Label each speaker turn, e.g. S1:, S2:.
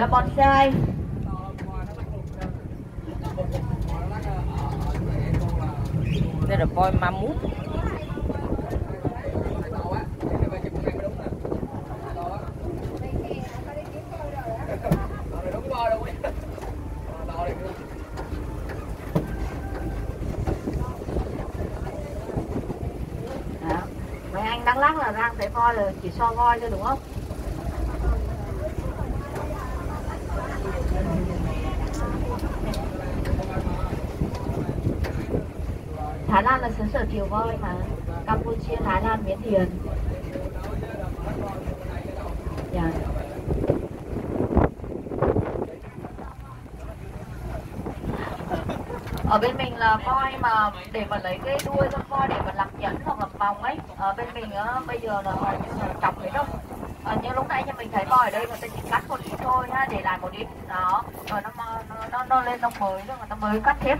S1: là bonsai
S2: đây là voi ma mút.
S1: Đó. mấy anh đắk lắc là đang thấy voi là chỉ so voi thôi đúng không Thái Lan là xứ sở kiều voi mà. Campuchia, Thái Lan, Miến Thiền yeah. Dạ. ở bên mình là voi mà để mà lấy cái đuôi con voi để mà làm nhẫn hoặc làm vòng ấy. Ở bên mình á, bây giờ là hầu như chọc cái đâu à, ờ, như lúc nãy nhà mình thấy voi ở đây người ta chỉ cắt một ít thôi ha để lại một ít. Đó. Rồi nó nó nó, nó lên nó mới rồi người ta mới cắt tiếp.